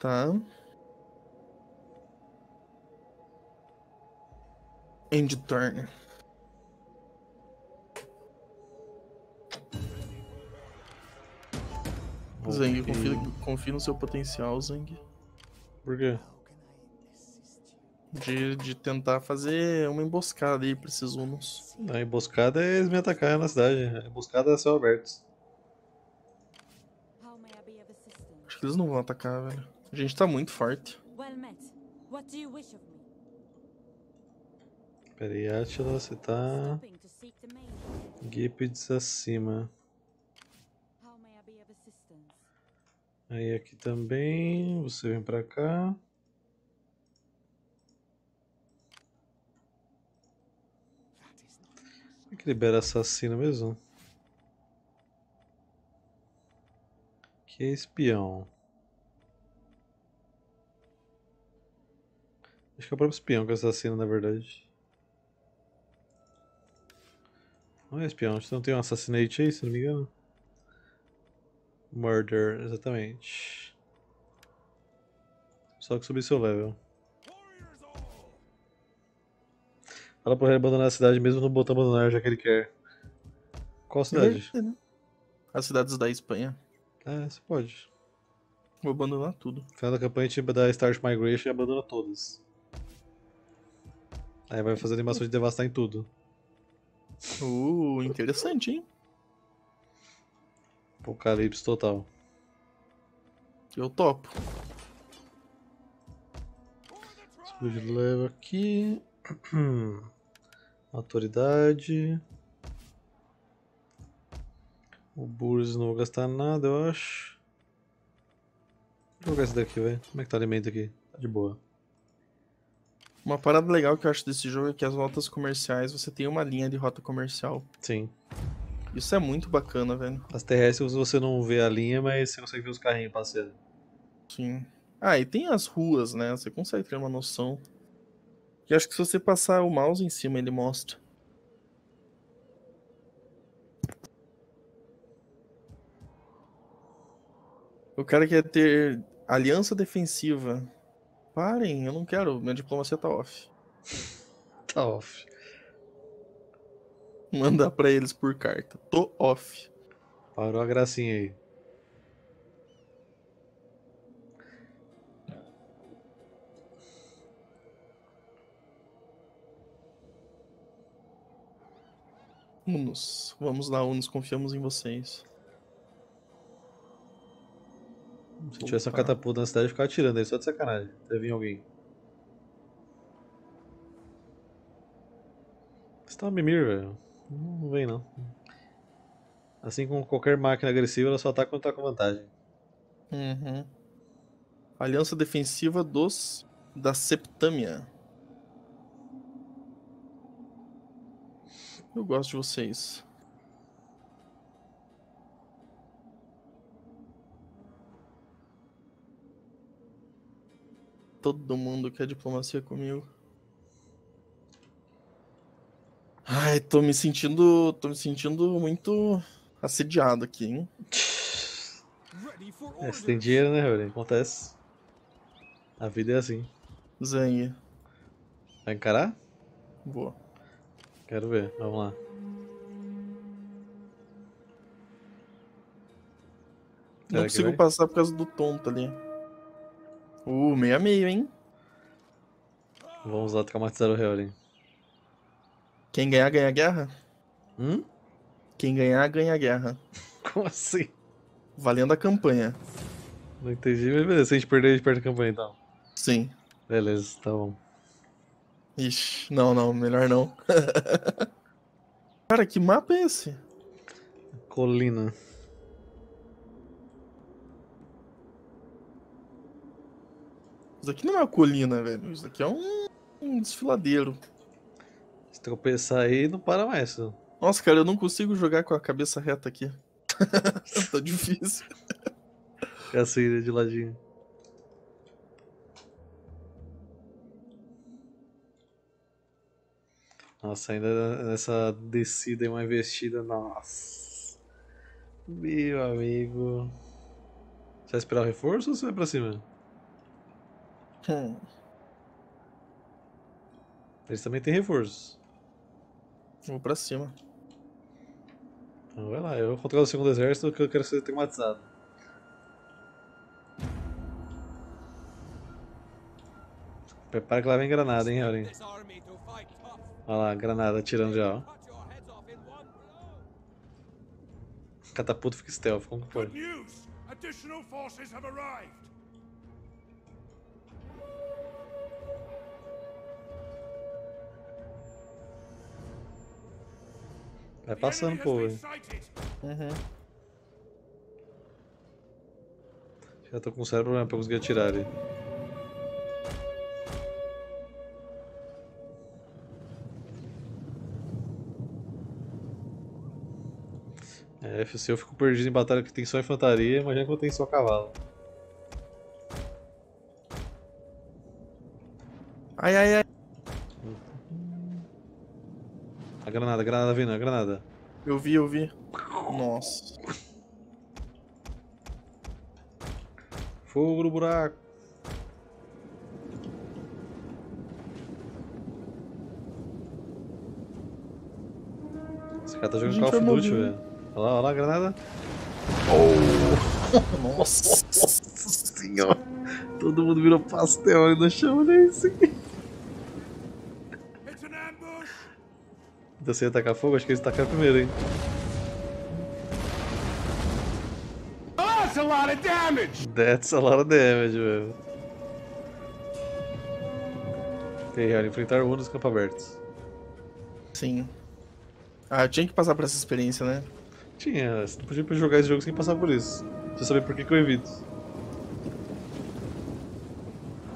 Tá. End turn. Zang, Ok. confia, confia no seu potencial, Zang. Por quê? De, de tentar fazer uma emboscada aí pra esses hunos. A emboscada é eles me atacarem na cidade. A emboscada é céu aberto. Acho que eles não vão atacar, velho. A gente tá muito forte. Well met. What do you wish of me? Pera aí, Atila, você tá. Gepids acima. How may I be of assistance? Aí aqui também. Você vem pra cá. Como é que libera assassino mesmo? Que é espião. Acho que é o próprio espião que é assassino, na verdade. Não é espião, acho que não tem um assassinate aí, se não me engano. Murder, exatamente. Só que subir seu level. Fala pra ele abandonar a cidade mesmo no botão abandonar, já que ele quer. Qual cidade? né? As cidades da Espanha. É, você pode. Vou abandonar tudo. Final da campanha a gente dá Start Migration e abandona todas. Aí vai fazer animação de devastar em tudo. Uh, interessante, hein? Apocalipse total. Eu topo. De level aqui. [clears throat] Autoridade. O Burrs não vou gastar nada, eu acho. Vou jogar esse daqui, velho. Como é que tá o alimento aqui? Tá de boa. Uma parada legal que eu acho desse jogo é que as rotas comerciais, você tem uma linha de rota comercial. Sim. Isso é muito bacana, velho. As terrestres você não vê a linha, mas você consegue ver os carrinhos passeando. Sim. Ah, e tem as ruas, né? Você consegue ter uma noção. E acho que se você passar o mouse em cima, ele mostra. O cara quer ter aliança defensiva. Parem, eu não quero. Minha diplomacia tá off. [laughs] Tá off. [laughs] Mandar pra eles por carta. Tô off. Parou a gracinha aí. Unos. Vamos lá, Unos. Confiamos em vocês. Se tivesse uma Opa. catapulta na cidade, eu ficava atirando aí, só de sacanagem. Deve vir alguém. Você tá uma mimir, velho. Não vem não. Assim como qualquer máquina agressiva, ela só ataca quando tá com vantagem. Uhum. Aliança defensiva dos. da Septâmia. Eu gosto de vocês. Todo mundo quer diplomacia comigo. Ai, tô me sentindo. tô me sentindo muito assediado aqui, hein? É, você tem dinheiro, né, velho? Acontece. A vida é assim. Zengue. Vai encarar? Boa. Quero ver, vamos lá. Não Será consigo passar por causa do tonto ali. Uh, meio a meio, hein? Vamos lá traumatizar o Hellring. Quem ganhar, ganha a guerra? Hum? Quem ganhar, ganha a guerra. Como assim? Valendo a campanha. Não entendi, mas beleza. Se a gente perder, a gente perde a campanha então. Sim. Beleza, tá bom. Ixi, não, não, melhor não. [laughs] Cara, que mapa é esse? Colina. Isso aqui não é uma colina, velho. Isso aqui é um, um desfiladeiro. Se tropeçar aí, não para mais. Nossa, cara, eu não consigo jogar com a cabeça reta aqui. [laughs] tá difícil. Fica assim, né, de ladinho. Nossa, ainda nessa descida e uma investida, nossa. Meu amigo. Você vai esperar o reforço ou você vai pra cima? Hum, Eles também têm reforços. Vou pra cima. Então vai lá, eu controlo o segundo exército que eu quero ser traumatizado. Prepara que lá vem granada, hein, tough. Olha lá, granada atirando já, ó. Catapulta fica stealth, como que! Additional forces have arrived. Vai passando, pô. Uhum. Já tô com um sério problema pra conseguir atirar ali. É, se eu fico perdido em batalha que tem só infantaria, imagina quando tem só cavalo. Ai, ai, ai. A granada, granada vindo, a granada. Eu vi, eu vi. Nossa. Fogo no buraco. Esse cara tá jogando Call of Duty, velho. Olha lá, olha lá a granada. [laughs] Nossa. Nossa senhora. Todo mundo virou pastel ali no chão, olha isso. It's Então você ia tacar fogo? Acho que eles tacaram primeiro, hein? That's a lot of damage! That's a lot of damage, velho. Olha, enfrentar um nos campos abertos. Sim. Ah, eu tinha que passar por essa experiência, né? Tinha, você não podia jogar esse jogo sem passar por isso. Pra você saber por que, que eu evito.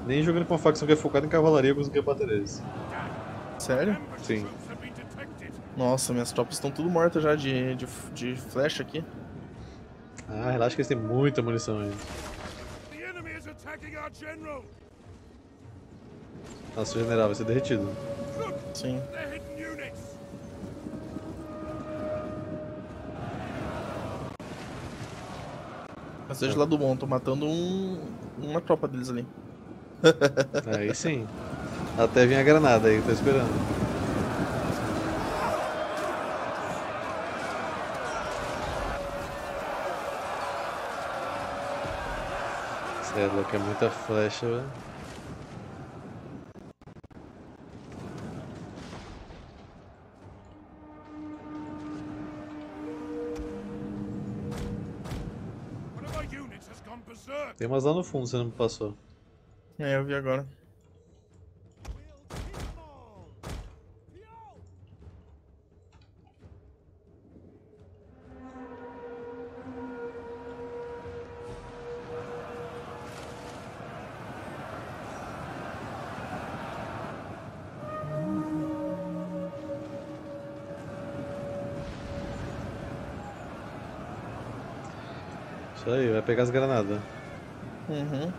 Nem jogando com uma facção que é focada em cavalaria eu conseguia bater eles. Sério? Sim. Nossa, minhas tropas estão tudo mortas já de, de, de flecha aqui. Ah, relaxa que eles têm muita munição ainda. Nossa, o general vai ser derretido. Sim. Mas seja lá do bom, tô matando um, uma tropa deles ali. [laughs] Aí sim. Até vir a granada aí, tô esperando. Cê é louco, é muita flecha, velho. One of our units has gone berserk! Tem umas lá no fundo, você não me passou. É, eu vi agora. Vai pegar as granadas. Uhum.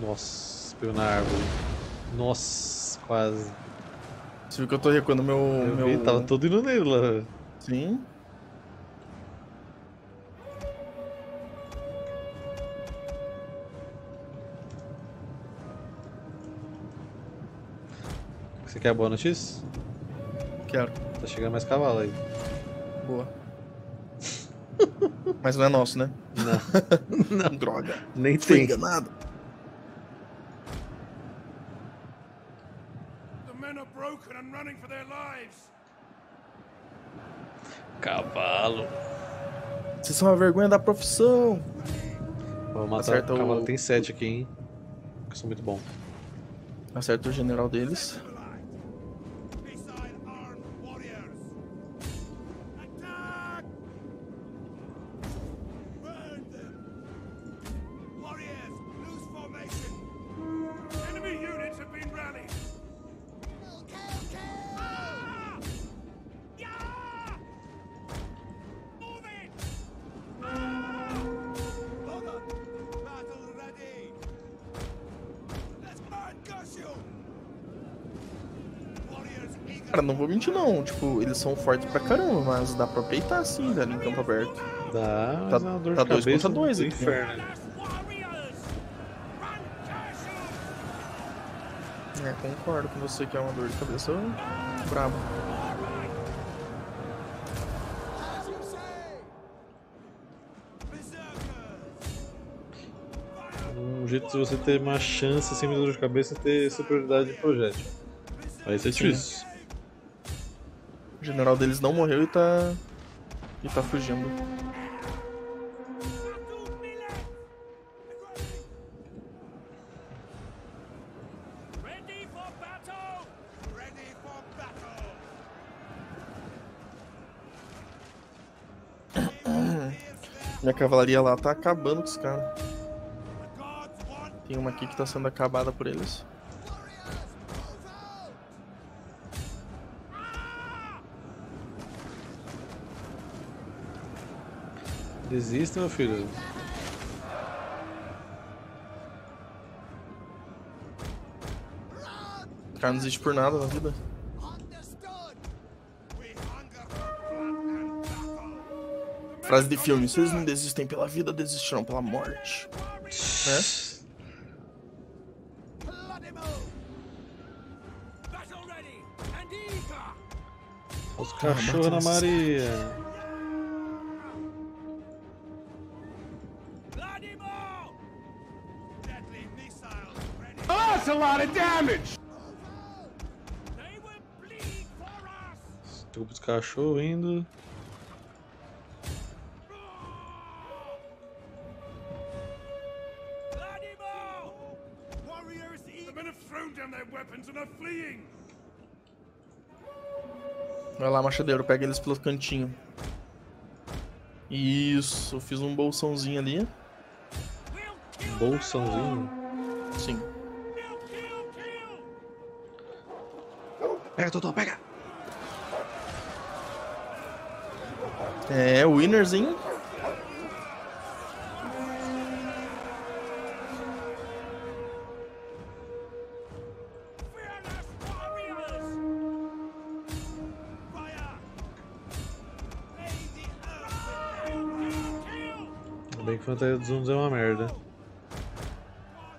Nossa, pegou na árvore. Nossa, quase. Você viu que eu tô recuando meu. Eu meu... vi, tava tudo indo nele lá. Sim. Você quer a boa notícia? Quero. Tá chegando mais cavalo aí. Boa. Mas não é nosso, né? Não, [laughs] Não. Droga. nem Fui tem. enganado. The men are broken and running for their lives! Cavalo. Vocês são a vergonha da profissão. Vou matar Acerta o cavalo. Tem sete aqui, hein? Eu sou muito bom. Acerta o general deles. Cara, não vou mentir não. Tipo, eles são fortes pra caramba, mas dá pra peitar sim, velho, em campo aberto. Dá, Tá- uma dor tá de dois cabeça contra dois do aqui. inferno. É, concordo com você que é uma dor de cabeça! Berserkers! Um jeito de você ter uma chance sem dor de cabeça é ter superioridade de projétil. Aí isso é difícil. O general deles não morreu e tá. e tá fugindo. [coughs] Minha cavalaria lá tá acabando com os caras. Tem uma aqui que tá sendo acabada por eles. Desista, meu filho. O cara não existe por nada na vida. understood! We hunger for blood and battle! Frase de filme: vocês não desistem pela vida, desistirão pela morte. Né? Os cachorros na Maria. Lot of damage. De cachorro indo. Animo! Warriors, the men have thrown down their weapons and are fleeing. Vai lá, machadeiro, pega eles pelo cantinho. Isso, fiz um bolsãozinho ali. Bolsãozinho. Sim. Pega, Totó, pega! É, Kill, kill. Ainda bem que Fantasia dos Hunos é uma merda.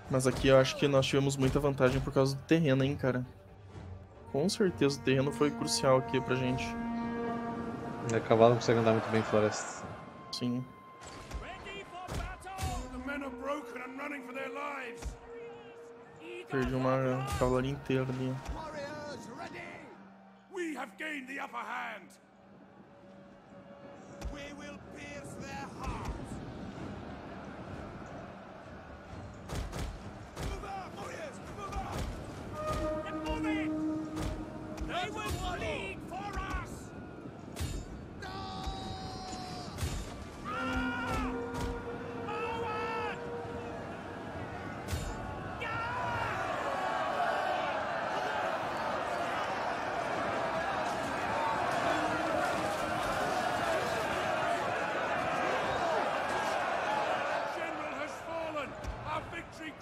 Mas aqui eu acho que nós tivemos muita vantagem por causa do terreno, hein, cara. Com certeza o terreno foi crucial aqui pra gente. E a cavalo não consegue andar muito bem em floresta. Sim. Perdi uma cavalaria inteira ali. Warriors, ready. We have gained the upper hand. We will pierce their hearts.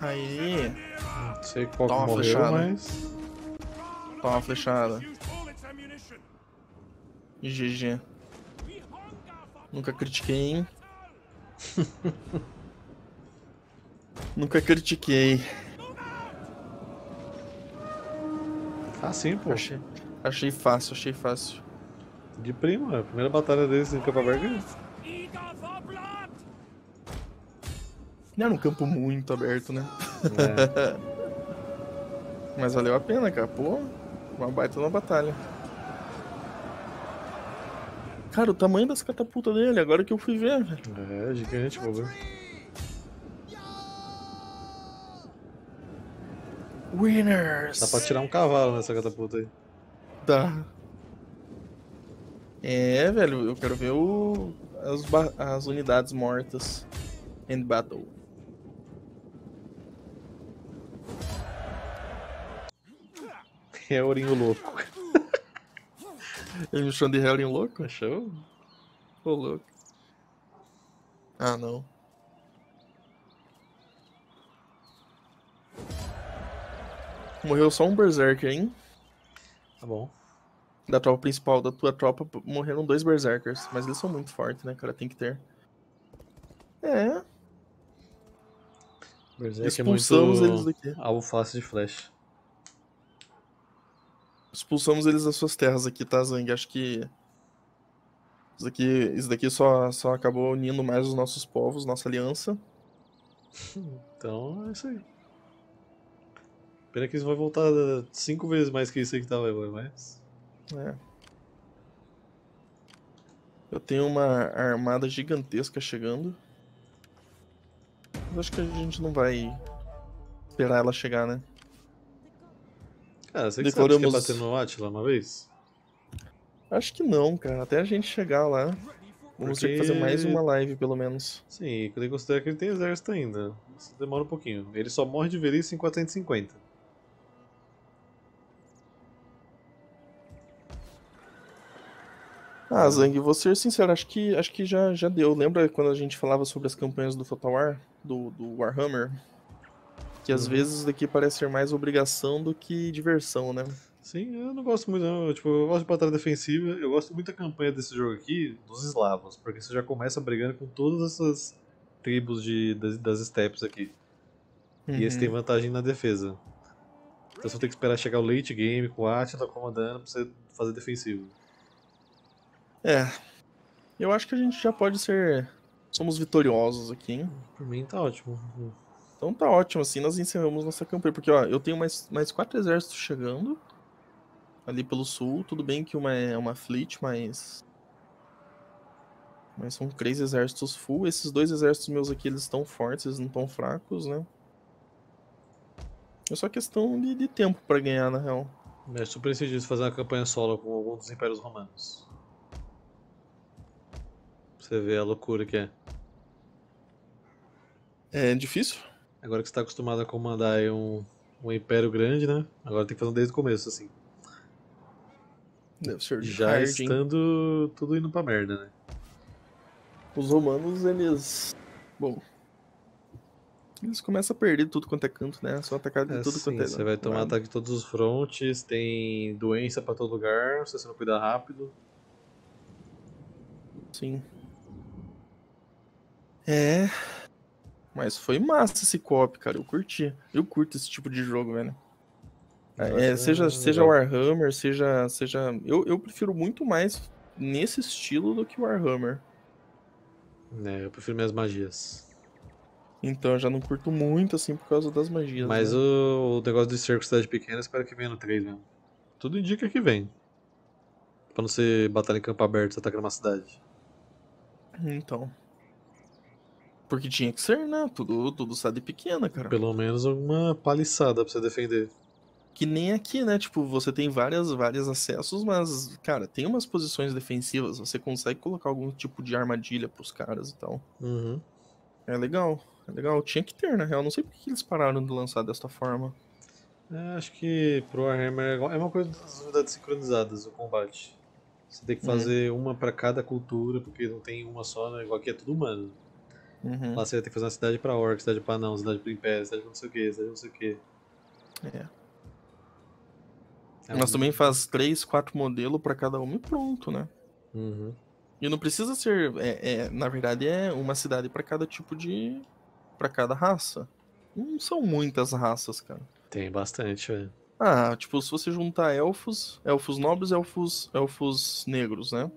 Aí. Não sei qual que Toma uma morreu, flechada. mas. Toma uma flechada. GG. Nunca critiquei, hein? [laughs] Nunca critiquei. Facinho, pô. Achei, achei fácil, achei fácil. De prima, a primeira batalha deles em Campo Aberto. eager for blood. Não era um campo muito aberto, né? É. Mas valeu a pena, cara. Pô, uma baita na batalha. Cara, o tamanho das catapultas dele, agora que eu fui ver, velho. É, gigante, pô. Winners! Dá pra tirar um cavalo nessa catapulta aí. Dá. É, velho, eu quero ver o... as, ba- as unidades mortas. End battle. É ourinho louco. [laughs] Ele me chama de Helen louco? Achou? Ô, louco. Ah, não. Morreu só um Berserker, hein? Tá bom. Da tropa principal, da tua tropa, morreram dois Berserkers. Mas eles são muito fortes, né, cara? Tem que ter. É, Berserk é expulsamos muito eles daqui. alvo fácil de flash. Expulsamos eles das suas terras aqui, tá, Zang? Acho que. Isso daqui, isso daqui só, só acabou unindo mais os nossos povos, nossa aliança. Então é isso aí. Pena que eles vão voltar cinco vezes mais que isso aí que tava agora, mas. É. Eu tenho uma armada gigantesca chegando. Mas acho que a gente não vai esperar ela chegar, né? Cara, você que sabe que Decoramos- bater no Atila uma vez? Acho que não, cara. Até a gente chegar lá. Vamos ter que fazer mais Porque- uma live, pelo menos. Sim, quando ele considera que ele tem exército ainda. Isso demora um pouquinho. Ele só morre de velhice em 450. Ah, Zang, vou ser sincero, acho que, acho que já, já deu. Lembra quando a gente falava sobre as campanhas do Total War? Do, do Warhammer? Que às Uhum. vezes isso daqui parece ser mais obrigação do que diversão, né? Sim, eu não gosto muito, não. Eu, tipo, eu gosto de batalha defensiva. Eu gosto muito da campanha desse jogo aqui, dos eslavos, porque você já começa brigando com todas essas tribos de, das, das steppes aqui. E esse Uhum. tem vantagem na defesa. Então você ter que esperar chegar o late game com o Atila comandando pra você fazer defensivo. É. Eu acho que a gente já pode ser. Somos vitoriosos aqui, hein? Por mim tá ótimo. Então tá ótimo, assim nós encerramos nossa campanha. Porque, ó, eu tenho mais, mais quatro exércitos chegando. Ali pelo sul. Tudo bem que uma é uma fleet, mas. Mas são três exércitos full. Esses dois exércitos meus aqui, eles estão fortes, eles não estão fracos, né? É só questão de, de tempo pra ganhar, na real. É super incidido fazer uma campanha solo com algum dos impérios romanos. Você ver a loucura que é. É difícil? Agora que você tá acostumado a comandar aí um, um império grande, né? Agora tem que fazer desde o começo, assim. Já hard, hein? estando tudo indo pra merda, né? Os romanos, eles. Bom. Eles começam a perder tudo quanto é canto, né? São atacados de É, tudo sim, quanto é. você vai tomar ataque de todos os frontes, tem doença pra todo lugar, se você não cuidar rápido. Sim. É. Mas foi massa esse co-op, cara. Eu curti. Eu curto esse tipo de jogo, velho. É, seja, seja Warhammer, seja. seja eu, eu prefiro muito mais nesse estilo do que Warhammer. É, eu prefiro minhas magias. Então eu já não curto muito assim por causa das magias. Mas né? o, o negócio de cerco cidade pequena, espero que venha no 3 mesmo. Tudo indica que vem. Pra não ser batalha em campo aberto, você atacando uma cidade. Então. Porque tinha que ser, né? Tudo, tudo cidade pequena, cara. Pelo menos uma paliçada pra você defender. Que nem aqui, né? Tipo, você tem várias, vários acessos, mas, cara, tem umas posições defensivas. Você consegue colocar algum tipo de armadilha pros caras e tal. Uhum. É legal. É legal. Tinha que ter, na real. Não sei por que eles pararam de lançar desta forma. É, acho que pro Warhammer é é uma coisa das unidades sincronizadas, o combate. Você tem que Uhum. fazer uma pra cada cultura, porque não tem uma só, né? Igual aqui é tudo humano. Uhum. Lá você vai ter que fazer uma cidade pra orc, cidade pra não, cidade pro império, cidade pra não sei o que, cidade pra não sei o que. É. É Nós um- também faz três, quatro modelos pra cada uma e pronto, né? Uhum. E não precisa ser. É, é, na verdade, é uma cidade pra cada tipo de. pra cada raça. Não são muitas raças, cara. Tem bastante, velho. Ah, tipo, se você juntar elfos, elfos nobres, elfos, elfos negros, né?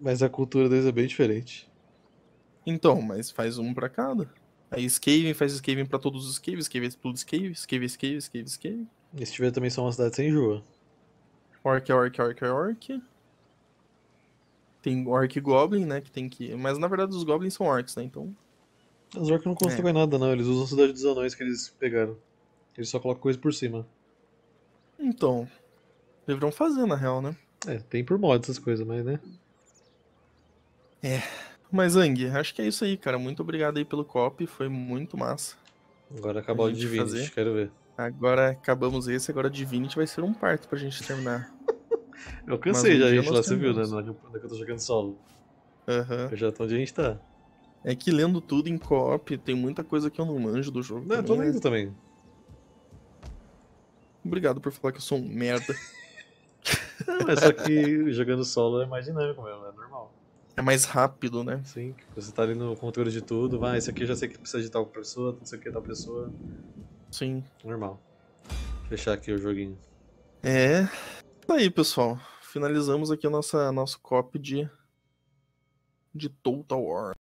Mas a cultura deles é bem diferente. Então, mas faz um pra cada. Aí Skaven faz Skaven pra todos os Skaven, Skaven tudo Skaven, Skaven, Skaven, Skaven, Skaven. E se tiver também só uma cidade sem enjoa. Orc, é Orc, é Orc, é Orc. Tem Orc e Goblin, né? Que tem que. Mas na verdade os Goblins são Orcs, né? Então. Os orcs não constroem nada, não. Eles usam a cidade dos anões que eles pegaram. Eles só colocam coisa por cima. Então. Deveriam fazer, na real, né? É, tem por mod essas coisas, mas né? Mas, Ang, acho que é isso aí, cara. Muito obrigado aí pelo copy, foi muito massa. Agora acabar o gente Divinity, fazer. quero ver. Agora acabamos esse, agora Divinity vai ser um parto pra gente terminar. [laughs] Eu cansei um já, dia gente, nós lá, você viu, né? Na hora que eu- tô jogando solo. Aham. Eu já tô onde a gente tá. É que lendo tudo em co-op, tem muita coisa que eu não manjo do jogo. Não, eu tô também, né? lendo também. Obrigado por falar que eu sou um merda. [laughs] É só que jogando solo é mais dinâmico mesmo, é normal. É mais rápido, né? Sim, você tá ali no controle de tudo, vai, esse aqui eu já sei que precisa de tal pessoa, isso aqui é tal pessoa. Sim. Normal. Fechar aqui o joguinho. É. Tá aí, pessoal. Finalizamos aqui a nossa nosso copy de de Total War.